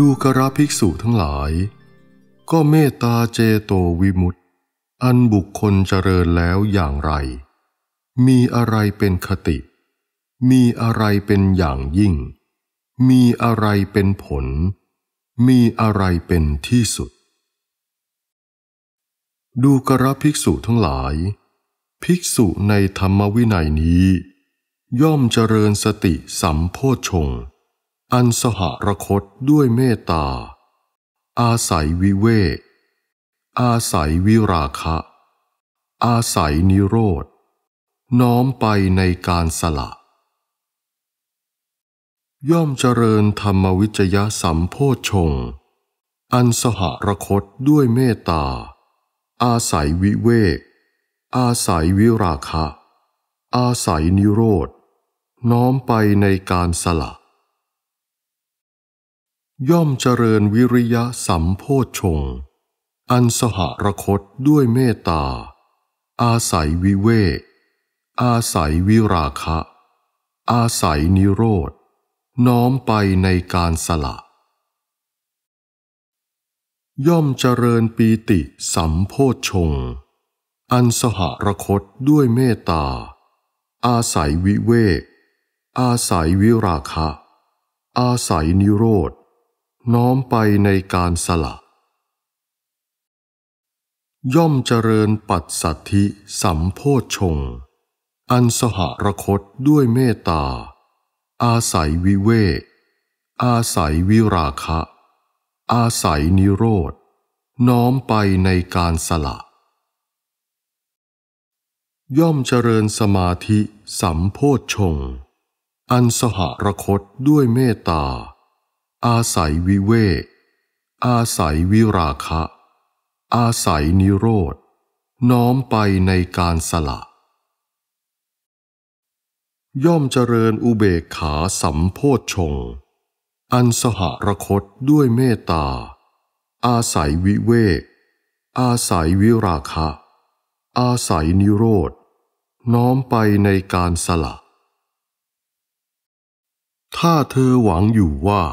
ดูกระภิกษุทั้งหลาย ก็เมตตาเจโตวิมุตติอันบุคคลเจริญแล้วอย่างไร มีอะไรเป็นคติ มีอะไรเป็นอย่างยิ่ง มีอะไรเป็นผล มีอะไรเป็นที่สุด ดูกระภิกษุทั้งหลาย ภิกษุในธรรมวินัยนี้ ย่อมเจริญสติสัมโพชง อันสหรคตด้วยเมตตา อาศัยวิเวก อาศัยวิราคะ อาศัยนิโรธ น้อมไปในการสละ ย่อมเจริญธรรมวิจยะสัมโพชง อันสหรคตด้วยเมตตา อาศัยวิเวก อาศัยวิราคะ อาศัยนิโรธ น้อมไปในการสละ ย่อมเจริญวิริยะสัมโพชง อันสหรคตด้วยเมตตา อาศัยวิเวก อาศัยวิราคะ อาศัยนิโรธ น้อมไปในการสละ ย่อมเจริญปีติสัมโพชง อันสหรคตด้วยเมตตา อาศัยวิเวก อาศัยวิราคะ อาศัยนิโรธ น้อมไปในการสละ ย่อมเจริญปัสสัทธิสัมโพชง อันสหรคตด้วยเมตตา อาศัยวิเวก อาศัยวิราคะ อาศัยนิโรธ น้อมไปในการสละ ย่อมเจริญสมาธิสัมโพชง อันสหรคตด้วยเมตตา อาศัยวิเวก อาศัยวิราคะ อาศัยนิโรธ น้อมไปในการสละ ย่อมเจริญอุเบกขาสัมโพชงอันสหรคตด้วยเมตตา อาศัยวิเวก อาศัยวิราคะ อาศัยนิโรธ น้อมไปในการสละ ถ้าเธอหวังอยู่ว่า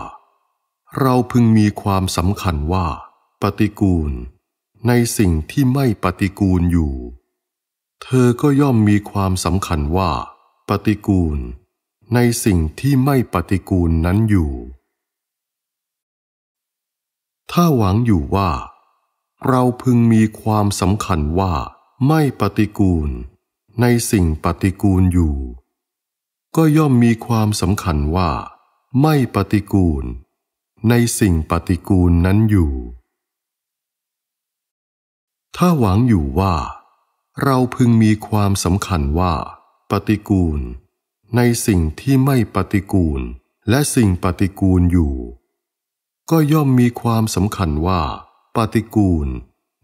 เราพึงมีความสำคัญว่า ปฏิกูล ในสิ่งที่ไม่ปฏิกูลอยู่ เธอก็ย่อมมีความสำคัญว่า ปฏิกูล ในสิ่งที่ไม่ปฏิกูลนั้นอยู่ ถ้าหวังอยู่ว่า เราพึงมีความสำคัญว่า ไม่ปฏิกูล ในสิ่งปฏิกูลอยู่ ก็ย่อมมีความสำคัญว่า ไม่ปฏิกูล ในสิ่งปฏิกูลนั้นอยู่ ถ้าหวังอยู่ว่า เราพึงมีความสำคัญว่า ปฏิกูล ในสิ่งที่ไม่ปฏิกูล และสิ่งปฏิกูลอยู่ ก็ย่อมมีความสำคัญว่า ปฏิกูล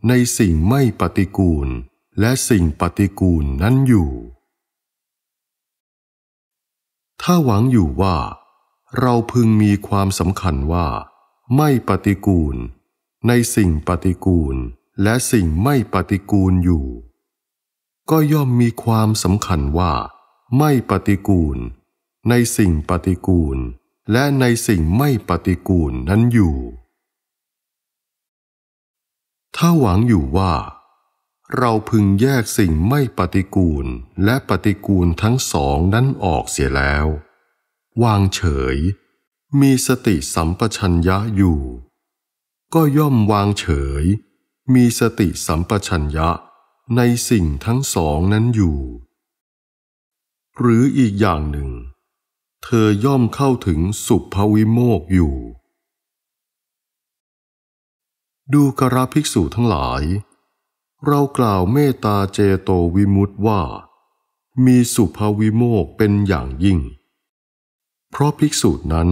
ในสิ่งไม่ปฏิกูล และสิ่งปฏิกูลนั้นอยู่ ถ้าหวังอยู่ว่า เราพึงมีความสำคัญว่า ไม่ปฏิกูล ในสิ่งปฏิกูล และสิ่งไม่ปฏิกูลอยู่ ก็ย่อมมีความสำคัญว่า ไม่ปฏิกูล ในสิ่งปฏิกูล และในสิ่งไม่ปฏิกูลนั้นอยู่ ถ้าหวังอยู่ว่า เราพึงแยกสิ่งไม่ปฏิกูลและปฏิกูลทั้งสองนั้นออกเสียแล้ว วางเฉย มีสติสัมปชัญญะอยู่ ก็ย่อมวางเฉย มีสติสัมปชัญญะในสิ่งทั้งสองนั้นอยู่ หรืออีกอย่างหนึ่ง เธอย่อมเข้าถึงสุภวิโมกอยู่ ดูกระภิกษุทั้งหลาย เรากล่าวเมตตาเจโตวิมุตติว่า มีสุภวิโมกเป็นอย่างยิ่ง เพราะภิกษุนั้น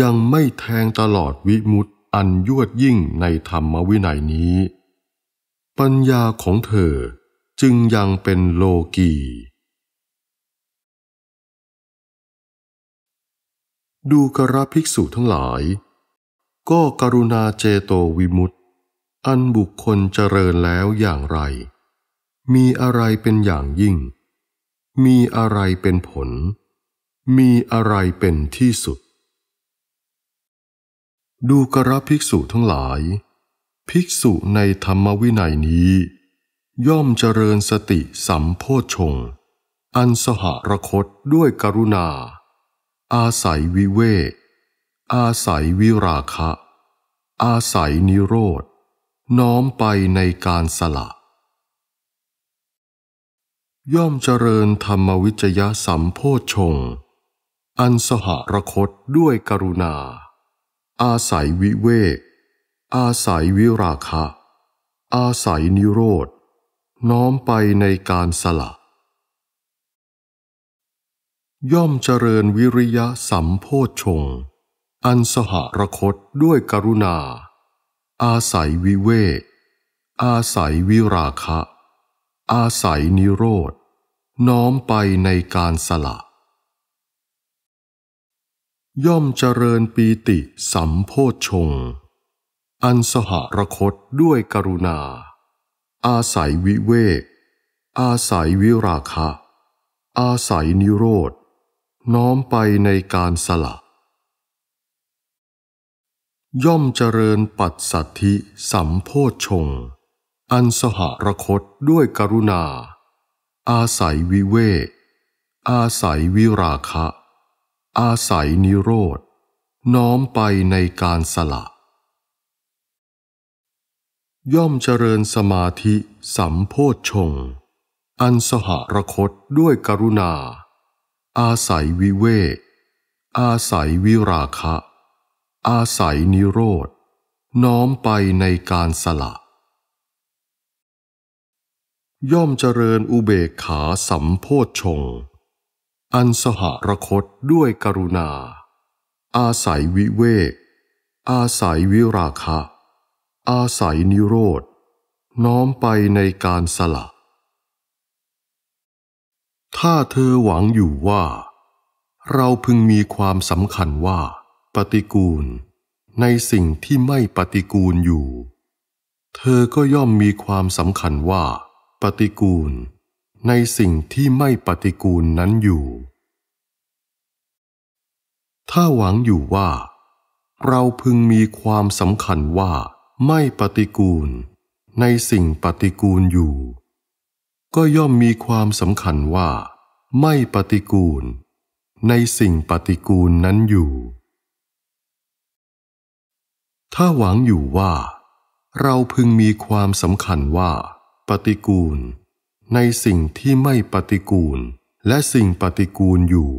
ยังไม่แทงตลอดวิมุตติอันยวดยิ่งในธรรมวินัยนี้ ปัญญาของเธอจึงยังเป็นโลกีดูกระภิกษุทั้งหลาย ก็กรุณาเจโตวิมุตติอันบุคคลเจริญแล้วอย่างไร มีอะไรเป็นอย่างยิ่ง มีอะไรเป็นผล มีอะไรเป็นที่สุด ดูกระภิกษุทั้งหลาย ภิกษุในธรรมวินัยนี้ ย่อมเจริญสติสัมโพชง อันสหรคตด้วยกรุณา อาศัยวิเวก อาศัยวิราคะ อาศัยนิโรธ น้อมไปในการสละ ย่อมเจริญธรรมวิจยะสัมโพชง อันสหรคตด้วยกรุณา อาศัยวิเวก อาศัยวิราคะ อาศัยนิโรธ น้อมไปในการสละ ย่อมเจริญวิริยะสัมโพชงอันสหรคตด้วยกรุณา อาศัยวิเวก อาศัยวิราคะ อาศัยนิโรธ น้อมไปในการสละ ย่อมเจริญปีติสัมโพชง อันสหรคตด้วยกรุณา อาศัยวิเวก อาศัยวิราคะ อาศัยนิโรธ น้อมไปในการสละ ย่อมเจริญปัสสัทธิสัมโพชง อันสหรคตด้วยกรุณา อาศัยวิเวก อาศัยวิราคะ อาศัยนิโรธน้อมไปในการสละ ย่อมเจริญสมาธิสัมโพชงอันสหรคตด้วยกรุณา อาศัยวิเวกอาศัยวิราคะ อาศัยนิโรธน้อมไปในการสละ ย่อมเจริญอุเบกขาสัมโพชง อันสหรคตด้วยกรุณา อาศัยวิเวก อาศัยวิราคะ อาศัยนิโรธ น้อมไปในการสละ ถ้าเธอหวังอยู่ว่า เราพึงมีความสำคัญว่า ปฏิกูล ในสิ่งที่ไม่ปฏิกูลอยู่ เธอก็ย่อมมีความสำคัญว่า ปฏิกูล ในสิ่งที่ไม่ปฏิกูลนั้นอยู่ ถ้าหวังอยู่ว่า เราพึงมีความสำคัญว่าไม่ปฏิกูล ในสิ่งปฏิกูลอยู่ ก็ย่อมมีความสำคัญว่า ไม่ปฏิกูล ในสิ่งปฏิกูลนั้นอยู่ ถ้าหวังอยู่ว่า เราพึงมีความสำคัญว่า ปฏิกูล ในสิ่งที่ไม่ปฏิกูล และสิ่งปฏิกูลอยู่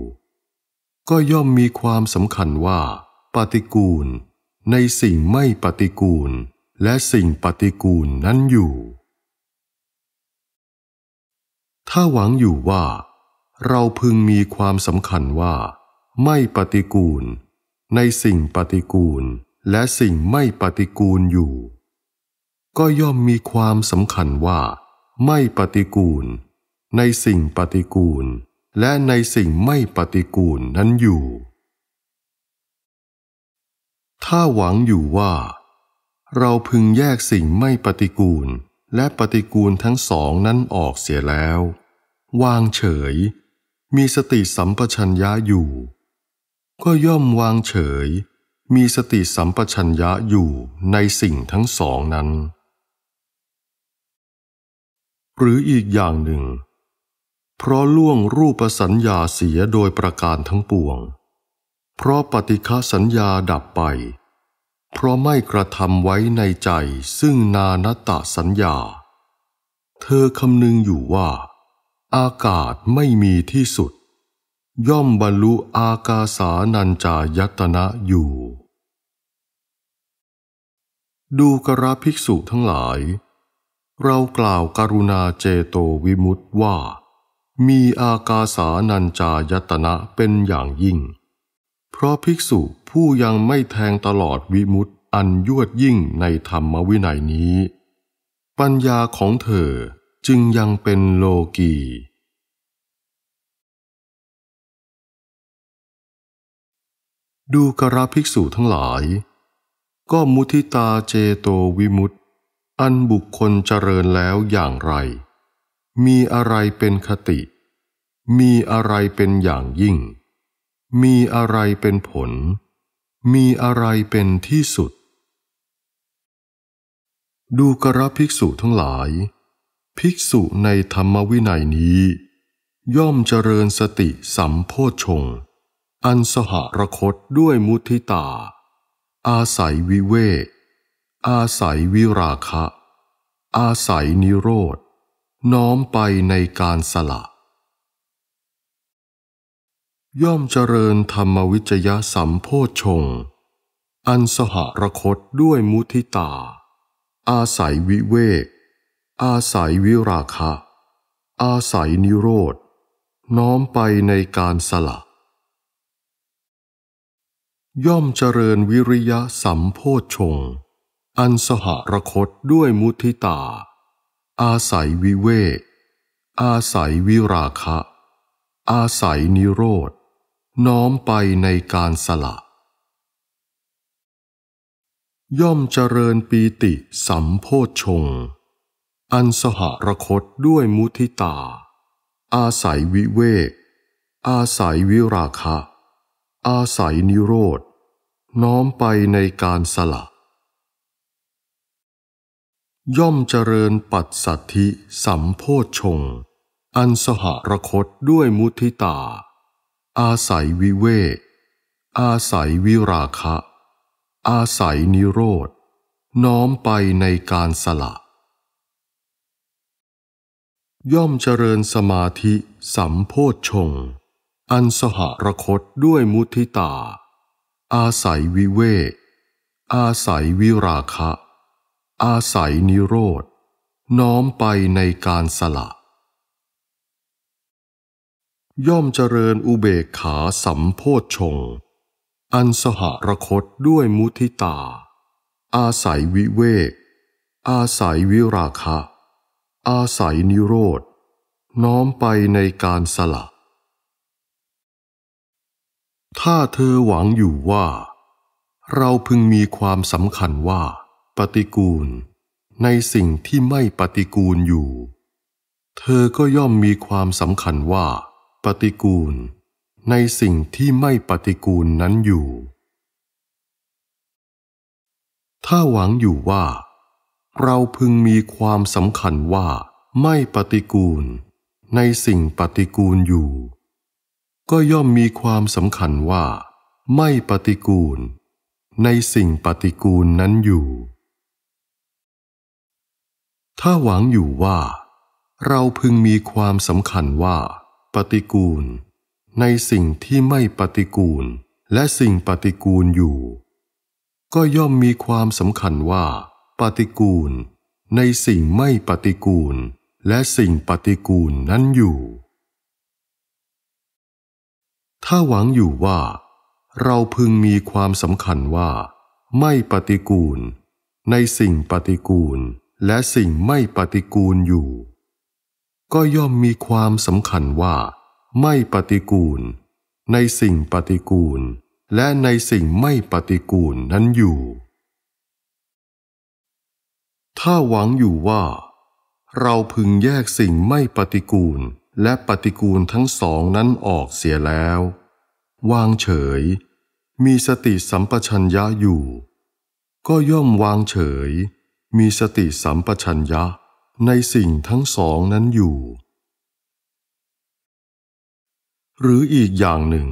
ก็ย่อมมีความสำคัญว่า ปฏิกูล ในสิ่งไม่ปฏิกูล และสิ่งปฏิกูลนั้นอยู่ ถ้าหวังอยู่ว่า เราพึงมีความสำคัญว่า ไม่ปฏิกูล ในสิ่งปฏิกูล และสิ่งไม่ปฏิกูลอยู่ ก็ย่อมมีความสำคัญว่า ไม่ปฏิกูล ในสิ่งปฏิกูล และในสิ่งไม่ปฏิกูลนั้นอยู่ ถ้าหวังอยู่ว่า เราพึงแยกสิ่งไม่ปฏิกูล และปฏิกูลทั้งสองนั้นออกเสียแล้ว วางเฉย มีสติสัมปชัญญะอยู่ ก็ย่อมวางเฉย มีสติสัมปชัญญะอยู่ในสิ่งทั้งสองนั้น หรืออีกอย่างหนึ่ง เพราะล่วงรูปสัญญาเสียโดยประการทั้งปวง เพราะปฏิฆสัญญาดับไป เพราะไม่กระทำไว้ในใจซึ่งนานตะสัญญา เธอคำนึงอยู่ว่า อากาศไม่มีที่สุด ย่อมบรรลุอากาสานัญจายตนะอยู่ดูกระภิกษุทั้งหลาย เรากล่าวการุณาเจโตวิมุตติว่า มีอากาสานัญจายตนะเป็นอย่างยิ่ง เพราะภิกษุผู้ยังไม่แทงตลอดวิมุตติอันยวดยิ่งในธรรมวินัยนี้ ปัญญาของเธอจึงยังเป็นโลกีดูกระภิกษุทั้งหลาย ก็มุทิตาเจโตวิมุตติ อันบุคคลเจริญแล้วอย่างไร มีอะไรเป็นคติ มีอะไรเป็นอย่างยิ่ง มีอะไรเป็นผล มีอะไรเป็นที่สุด ดูกระภิกษุทั้งหลาย ภิกษุในธรรมวินัยนี้ ย่อมเจริญสติสัมโพชง อันสหรคตด้วยมุทิตา อาศัยวิเวก อาศัยวิราคะ อาศัยนิโรธ น้อมไปในการสละ ย่อมเจริญธรรมวิจยะสัมโพชง อันสหรคตด้วยมุทิตา อาศัยวิเวก อาศัยวิราคะ อาศัยนิโรธ น้อมไปในการสละ ย่อมเจริญวิริยะสัมโพชง อันสหรคตด้วยมุทิตา อาศัยวิเวก อาศัยวิราคะ อาศัยนิโรธ น้อมไปในการสละ ย่อมเจริญปีติสัมโพชง อันสหรคตด้วยมุทิตา อาศัยวิเวก อาศัยวิราคะ อาศัยนิโรธ น้อมไปในการสละ ย่อมเจริญปัสสัทธิสัมโพชง อันสหรคตด้วยมุทิตา อาศัยวิเวก อาศัยวิราคะ อาศัยนิโรธ น้อมไปในการสละ ย่อมเจริญสมาธิสัมโพชง อันสหรคตด้วยมุทิตา อาศัยวิเวก อาศัยวิราคะ อาศัยนิโรธ น้อมไปในการสละ ย่อมเจริญอุเบกขาสัมโพชงอันสหรคตด้วยมุทิตา อาศัยวิเวก อาศัยวิราคะ อาศัยนิโรธ น้อมไปในการสละ ถ้าเธอหวังอยู่ว่า เราพึงมีความสำคัญว่า ปฏิกูล ในสิ่งที่ไม่ปฏิกูลอยู่ เธอก็ย่อมมีความสำคัญว่า ปฏิกูล ในสิ่งที่ไม่ปฏิกูลนั้นอยู่ ถ้าหวังอยู่ว่า เราพึงมีความสำคัญว่า ไม่ปฏิกูล ในสิ่งปฏิกูลอยู่ ก็ย่อมมีความสำคัญว่า ไม่ปฏิกูลในสิ่งปฏิกูลนั้นอยู่ ถ้าหวังอยู่ว่า เราพึงมีความสำคัญว่า ปฏิกูล ในสิ่งที่ไม่ปฏิกูล และสิ่งปฏิกูลอยู่ ก็ย่อมมีความสำคัญว่า ปฏิกูล ในสิ่งไม่ปฏิกูล และสิ่งปฏิกูลนั้นอยู่ ถ้าหวังอยู่ว่า เราพึงมีความสำคัญว่า ไม่ปฏิกูล ในสิ่งปฏิกูล และสิ่งไม่ปฏิกูลอยู่ ก็ย่อมมีความสำคัญว่า ไม่ปฏิกูล ในสิ่งปฏิกูล และในสิ่งไม่ปฏิกูลนั้นอยู่ ถ้าหวังอยู่ว่า เราพึงแยกสิ่งไม่ปฏิกูลและปฏิกูลทั้งสองนั้นออกเสียแล้ว วางเฉย มีสติสัมปชัญญะอยู่ ก็ย่อมวางเฉย มีสติสัมปชัญญะในสิ่งทั้งสองนั้นอยู่ หรืออีกอย่างหนึ่ง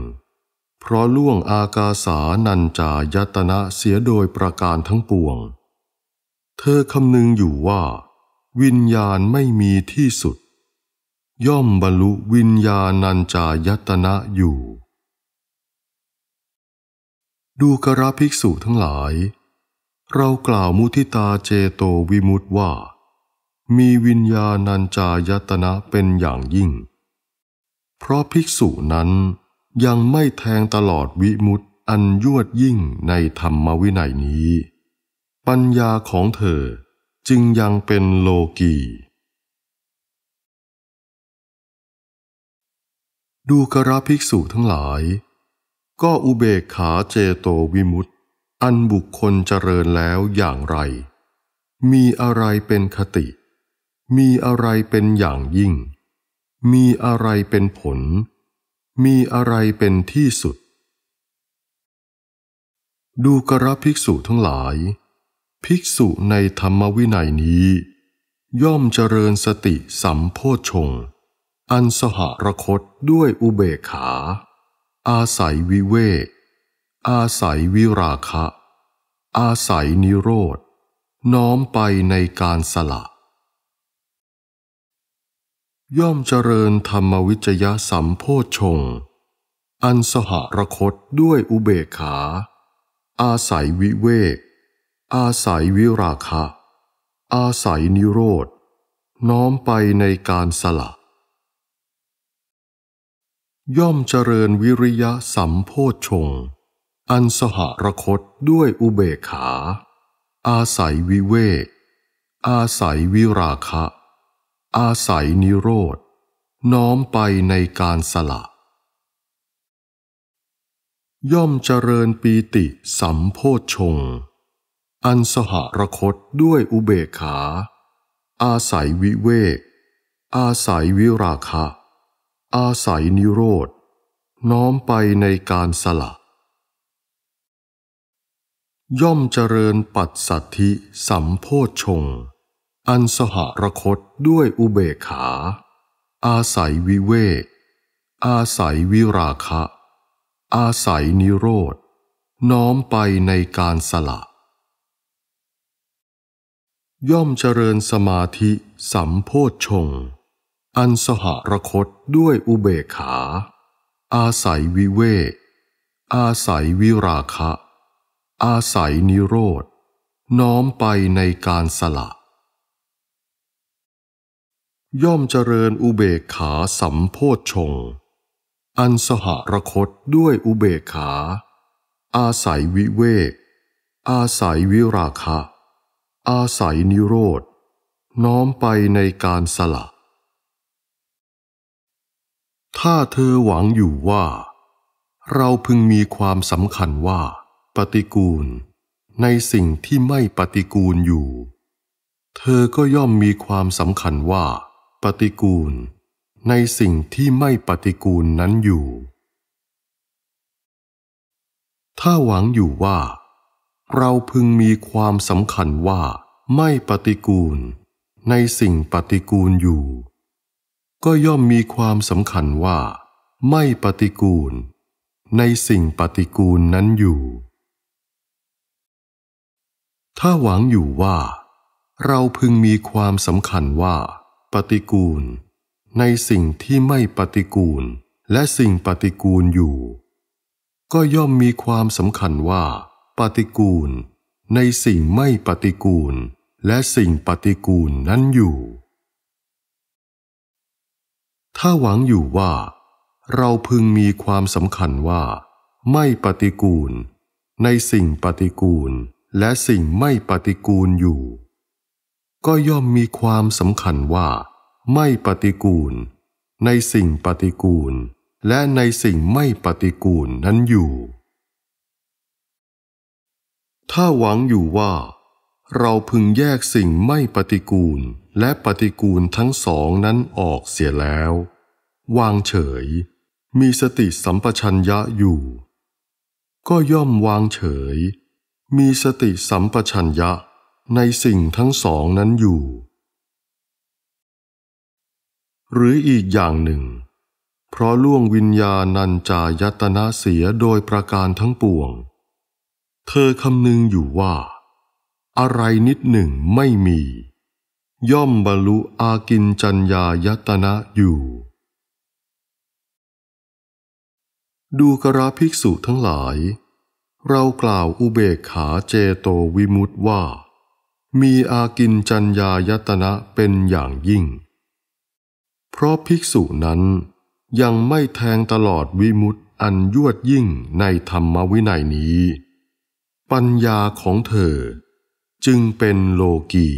เพราะล่วงอากาสานัญจายตนะเสียโดยประการทั้งปวง เธอคำนึงอยู่ว่า วิญญาณไม่มีที่สุด ย่อมบรรลุวิญญาณัญจายตนะอยู่ ดูกระภิกษุทั้งหลาย เรากล่าวมุทิตาเจโตวิมุตติว่า มีวิญญาณัญจายตนะเป็นอย่างยิ่ง เพราะภิกษุนั้นยังไม่แทงตลอดวิมุตติอันยวดยิ่งในธรรมวินัยนี้ ปัญญาของเธอจึงยังเป็นโลกีดูกระภิกษุทั้งหลาย ก็อุเบกขาเจโตวิมุตติ อันบุคคลเจริญแล้วอย่างไร มีอะไรเป็นคติ มีอะไรเป็นอย่างยิ่ง มีอะไรเป็นผล มีอะไรเป็นที่สุด ดูกระภิกษุทั้งหลาย ภิกษุในธรรมวินัยนี้ ย่อมเจริญสติสัมโพชงอันสหรคตด้วยอุเบกขา อาศัยวิเวก อาศัยวิราคะ อาศัยนิโรธ น้อมไปในการสละ ย่อมเจริญธรรมวิจยะสัมโพชง อันสหรคตด้วยอุเบกขา อาศัยวิเวก อาศัยวิราคะ อาศัยนิโรธ น้อมไปในการสละ ย่อมเจริญวิริยะสัมโพชง อันสหรคตด้วยอุเบกขา อาศัยวิเวก อาศัยวิราคะ อาศัยนิโรธ น้อมไปในการสละ ย่อมเจริญปีติสัมโพชง อันสหรคตด้วยอุเบกขา อาศัยวิเวก อาศัยวิราคะ อาศัยนิโรธ น้อมไปในการสละ ย่อมเจริญปัสสัทธิสัมโพชงอันสหรคตด้วยอุเบกขา อาศัยวิเวก อาศัยวิราคะ อาศัยนิโรธ น้อมไปในการสละ ย่อมเจริญสมาธิสัมโพชงอันสหรคตด้วยอุเบกขา อาศัยวิเวก อาศัยวิราคะ อาศัยนิโรธ น้อมไปในการสละ ย่อมเจริญอุเบกขาสัมโพชงอันสหรคตด้วยอุเบกขา อาศัยวิเวก อาศัยวิราคะ อาศัยนิโรธ น้อมไปในการสละ ถ้าเธอหวังอยู่ว่า เราพึงมีความสำคัญว่า ปฏิกูล ในสิ่งที่ไม่ปฏิกูลอยู่ เธอก็ย่อมมีความสำคัญว่า ปฏิกูล ในสิ่งที่ไม่ปฏิกูลนั้นอยู่ ถ้าหวังอยู่ว่า เราพึงมีความสำคัญว่า ไม่ปฏิกูล ในสิ่งปฏิกูลอยู่ ก็ย่อมมีความสำคัญว่า ไม่ปฏิกูลในสิ่งปฏิกูลนั้นอยู่ ถ้าหวังอยู่ว่า เราพึงมีความสำคัญว่า ปฏิกูล ในสิ่งที่ไม่ปฏิกูล และสิ่งปฏิกูลอยู่ ก็ย่อมมีความสำคัญว่า ปฏิกูล ในสิ่งไม่ปฏิกูล และสิ่งปฏิกูลนั้นอยู่ ถ้าหวังอยู่ว่า เราพึงมีความสำคัญว่า ไม่ปฏิกูล ในสิ่งปฏิกูล และสิ่งไม่ปฏิกูลอยู่ ก็ย่อมมีความสำคัญว่า ไม่ปฏิกูล ในสิ่งปฏิกูล และในสิ่งไม่ปฏิกูลนั้นอยู่ ถ้าหวังอยู่ว่า เราพึงแยกสิ่งไม่ปฏิกูลและปฏิกูลทั้งสองนั้นออกเสียแล้ว วางเฉย มีสติสัมปชัญญะอยู่ ก็ย่อมวางเฉย มีสติสัมปชัญญะในสิ่งทั้งสองนั้นอยู่ หรืออีกอย่างหนึ่ง เพราะล่วงวิญญาณัญจายตนะเสียโดยประการทั้งปวง เธอคำนึงอยู่ว่า อะไรนิดหนึ่งไม่มี ย่อมบรรลุอากินจัญญายตนะอยู่ ดูกราภิกษุทั้งหลาย เรากล่าวอุเบกขาเจโตวิมุตว่า มีอากินจัญญายตนะเป็นอย่างยิ่ง เพราะภิกษุนั้นยังไม่แทงตลอดวิมุตอันยวดยิ่งในธรรมวินัยนี้ ปัญญาของเธอจึงเป็นโลกี